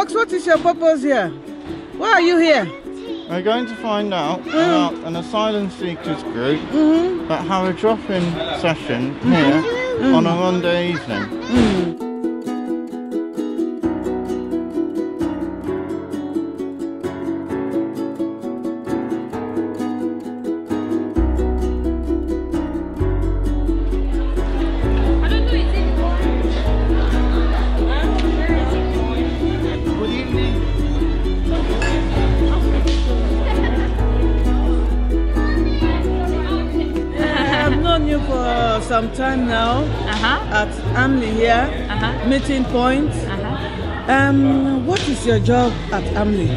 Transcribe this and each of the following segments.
Fox, what is your purpose here? Why are you here? We're going to find out Mm. about an asylum seekers group Mm-hmm. that have a drop-in session here Mm. on a Monday evening. I've known you for some time now Uh-huh. at Armley here, Uh-huh. meeting point. Uh-huh. Um, what is your job at Armley?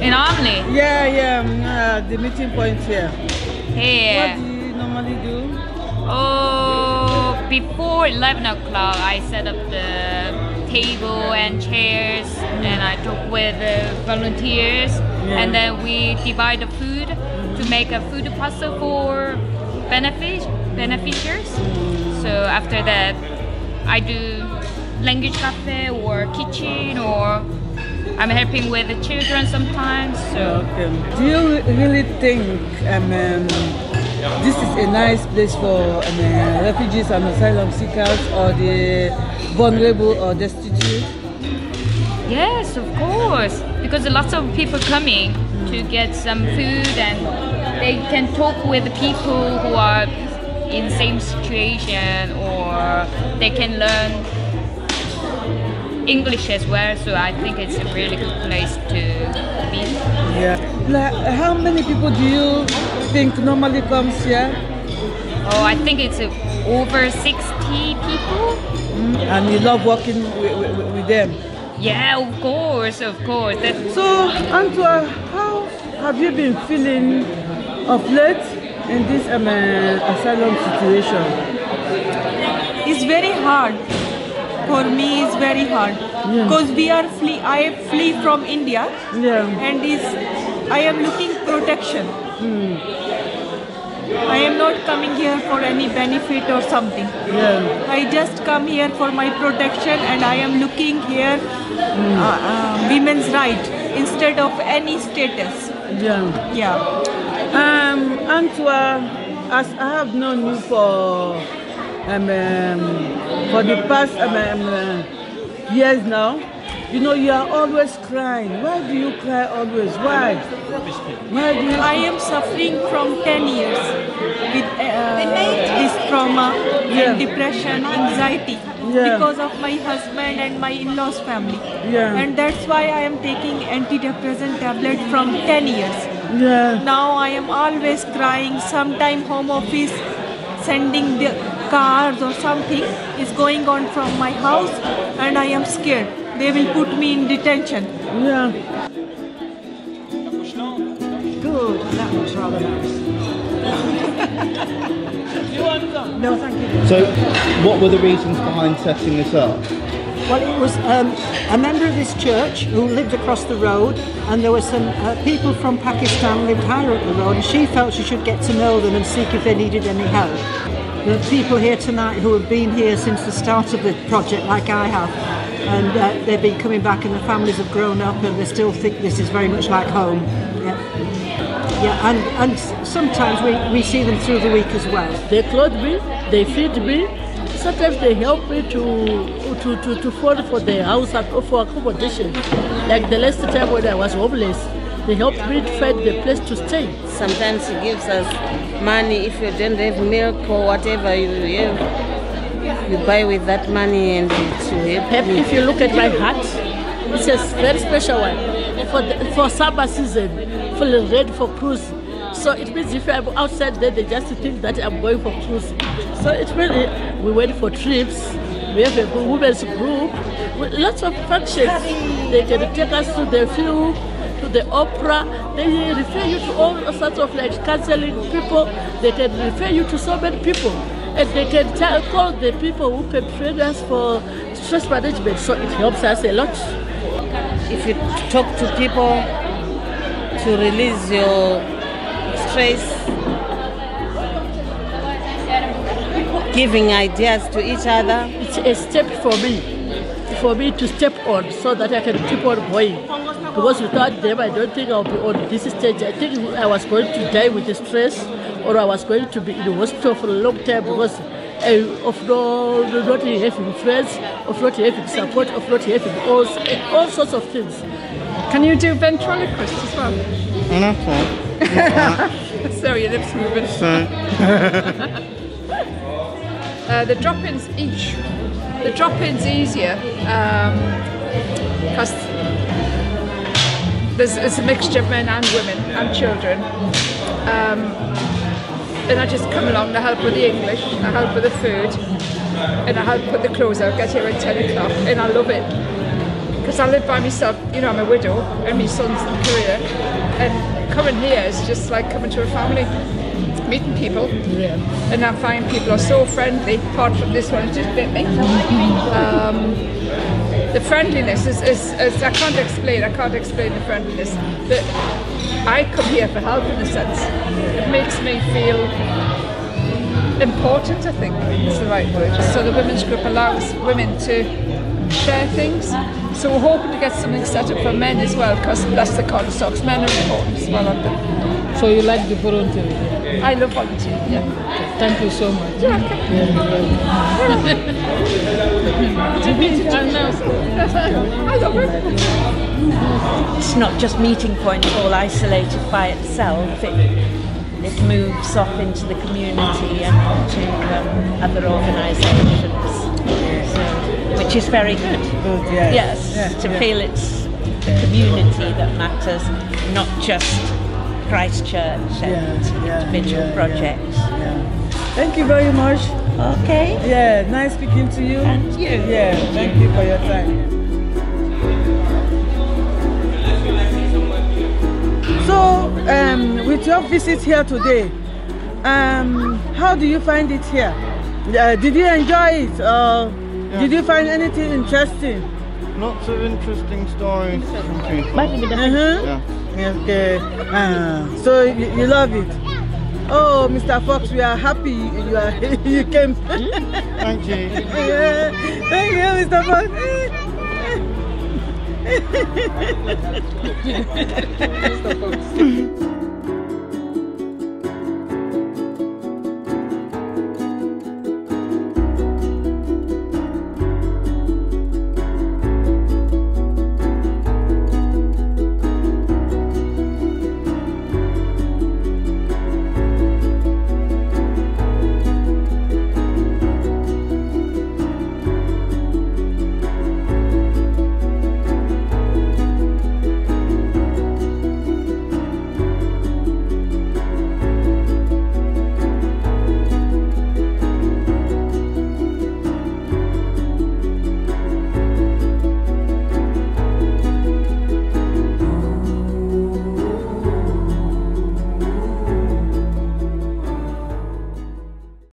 In Omni. Yeah, yeah, um, uh, the meeting point here. What do you normally do? Oh, before 11 o'clock, I set up the table and chairs, and I talk with the volunteers, Yeah. and then we divide the food to make a food parcel for benefit beneficiaries. So after that, I do language cafe or kitchen, or I'm helping with the children sometimes. So. Okay. Do you really think um, um, this is a nice place for um, uh, refugees and asylum seekers or the vulnerable or destitute? Yes, of course. Because lots of people coming to get some food and they can talk with people who are in same situation or they can learn English as well. So I think it's a really good place to be. Yeah. Like, how many people do you think normally comes here? Oh, I think it's uh, over 60 people. Mm, And you love working with, with, with them. Yeah, of course, of course. That, So, Antwa, how have you been feeling of late in this um, uh, asylum situation? It's very hard. For me, it's very hard Yeah. because we are flee. I flee from India, Yeah. and is I am looking protection. I am not coming here for any benefit or something. Yeah. I just come here for my protection, and I am looking here uh, uh, women's right instead of any status. Yeah. Yeah. Um, Antwa, as I have known you for um, um, for the past um, um, uh, years now, you know you are always crying. Why do you cry always? Why? Why do you? I am suffering from 10 years with uh, this trauma Yeah. and depression, anxiety Yeah. because of my husband and my in-laws family. Yeah. And that's why I am taking antidepressant tablet from 10 years. Yeah. Now I am always crying. Sometime home office sending the cars or something is going on from my house and I am scared. They will put me in detention. Yeah. Good. That looks rather nice. No, thank you. So, what were the reasons behind setting this up? Well, it was um, a member of this church who lived across the road, and there were some uh, people from Pakistan lived higher up the road, and she felt she should get to know them and seek if they needed any help. There are people here tonight who have been here since the start of the project, like I have, and uh, they've been coming back, and the families have grown up, and they still think this is very much like home. Yeah. Yeah, and, and sometimes we, we see them through the week as well. They clothe me, they feed me. Sometimes they help me to to, to, to fund for the house and for accommodation. Like the last time when I was homeless, they helped me to find the place to stay. Sometimes he gives us money if you don't have milk or whatever you have. You buy with that money and it help If me. if you look at my hat, it's a very special one for the, for summer season, fully ready for cruise. So it means if I'm outside there, they just think that I'm going for cruise. So it really, we went for trips. We have a women's group with lots of functions. They can take us to the film, to the opera. They refer you to all sorts of like counseling people. They can refer you to so many people. And they can call the people who can train us for stress management. So it helps us a lot. If you talk to people to release your stress, giving ideas to each other, It's a step for me. For me to step on so that I can keep on going. Because without them, I don't think I'll be on this stage. I think I was going to die with the stress or I was going to be in the hospital for a long time because uh, of no, not having friends, of not having support, of not having all, all sorts of things. Can you do ventriloquist as well? Enough one. so your lips moving. So, Uh, the drop-ins each. The drop-ins easier because there's it's a mixture of men and women and children. Um, and I just come along to help with the English, I help with the food, and I help put the clothes out. Get here at ten o'clock, and I love it because I live by myself. You know, I'm a widow, and my son's in Korea, and coming here is just like coming to a family, meeting people, and I find people are so friendly. Apart from this one, it's just bit me. Um, the friendliness is, is, is, I can't explain, I can't explain the friendliness. But I come here for help in a sense. It makes me feel important, I think is the right word. So the women's group allows women to share things. So we're hoping to get something set up for men as well, because that's the colour socks. Men are important as well, aren't they? So you like the volunteering? I love volunteering, yeah. Thank you so much. Yeah, I love it. It's not just meeting point all isolated by itself. It, it moves off into the community and to um, other organisations, so, which is very good. Good, yes. Yes, to feel it's the community that matters, not just Christchurch and individual projects. Thank you very much. Okay. Yeah, nice speaking to you. And you. Yeah, thank you for your time. So, um, with your visit here today, um, how do you find it here? Uh, did you enjoy it, or did you find anything interesting? lots of interesting stories from people. Uh-huh. Yeah. Okay. Uh, so you, you love it. Oh, Mr. Fox, we are happy you, you are you came. Thank you. Yeah. Thank you, Mr. Fox.